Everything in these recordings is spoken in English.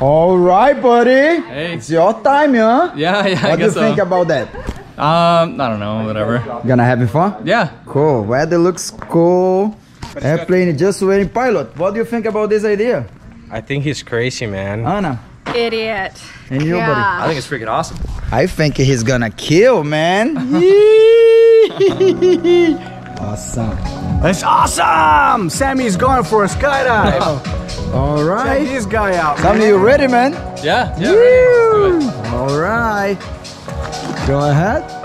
All right, buddy. Hey. It's your time, huh? Yeah, yeah. I What do you guess think so. about that? Um, I don't know. Whatever. Gonna have fun? Yeah. Cool. Weather looks cool. Airplane just waiting. Pilot, what do you think about this idea? I think he's crazy, man. Anna, Idiot. and you, buddy? I think it's freaking awesome. I think he's gonna kill, man. awesome. That's awesome! Sammy's going for a skydive. All Check right. this guy out. Sammy, you ready, man? Yeah. Yeah. Ready. Let's do it. All right. Go ahead.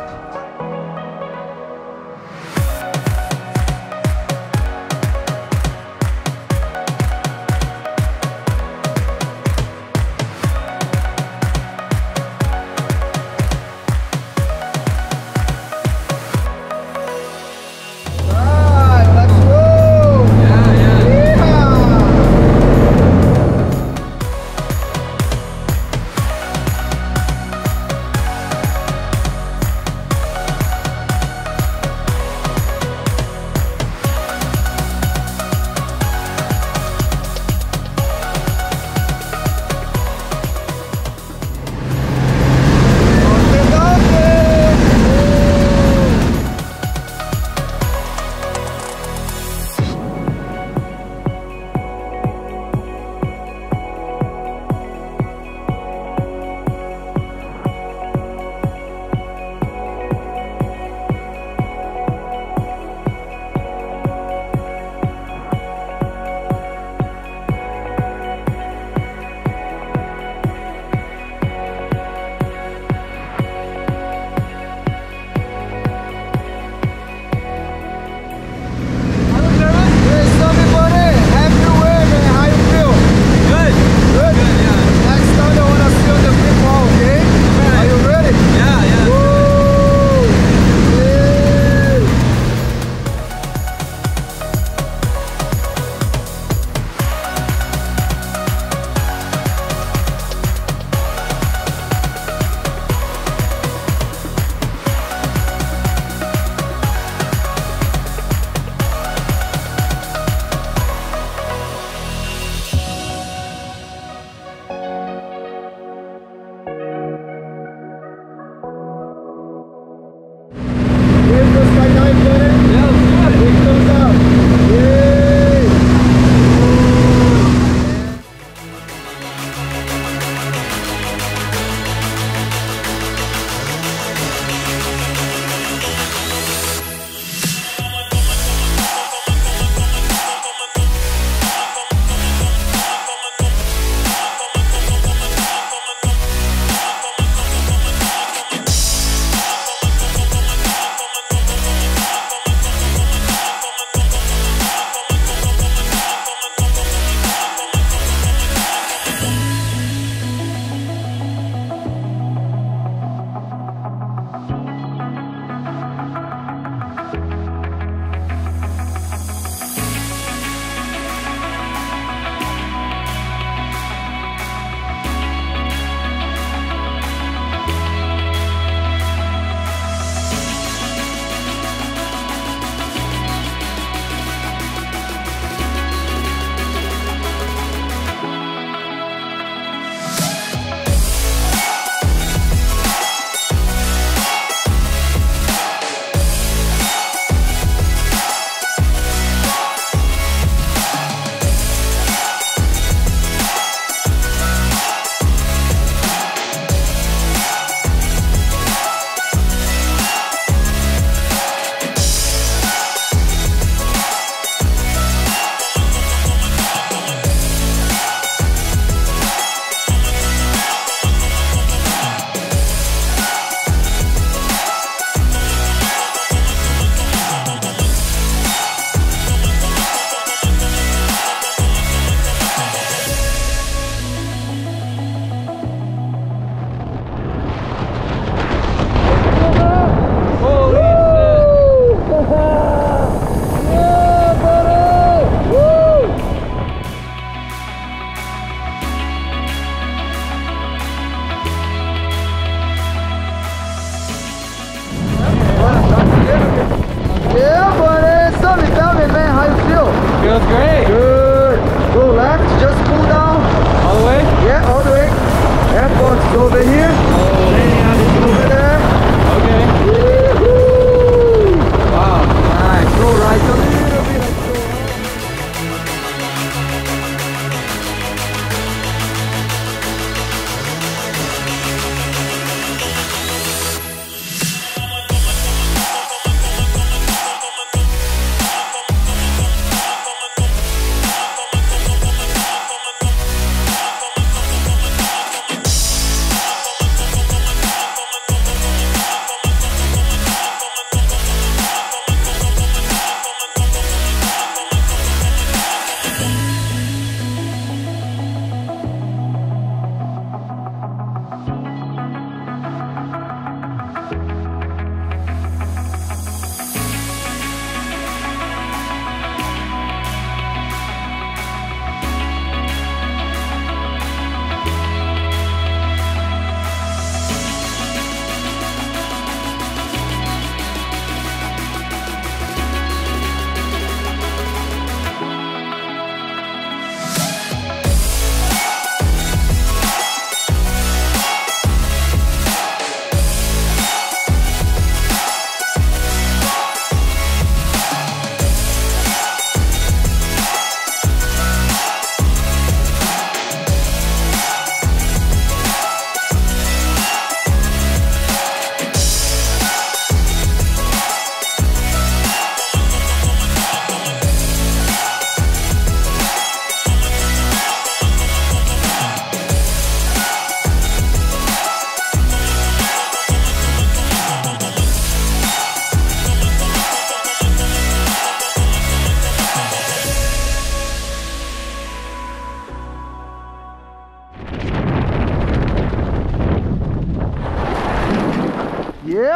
airports over here.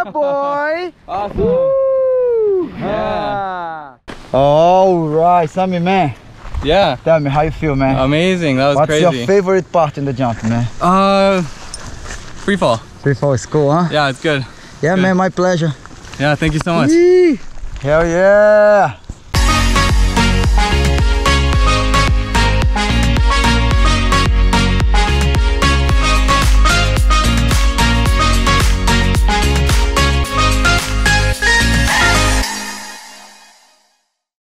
Yeah, boy. Awesome. Woo. Yeah. All right, Sammy, man. Yeah. Tell me how you feel, man. Amazing. That was What's crazy. your favorite part in the jump, man? uh, free fall. Free fall is cool, huh? Yeah, it's good. Yeah, Good. man, my pleasure. Yeah, thank you so much. Yee. Hell yeah.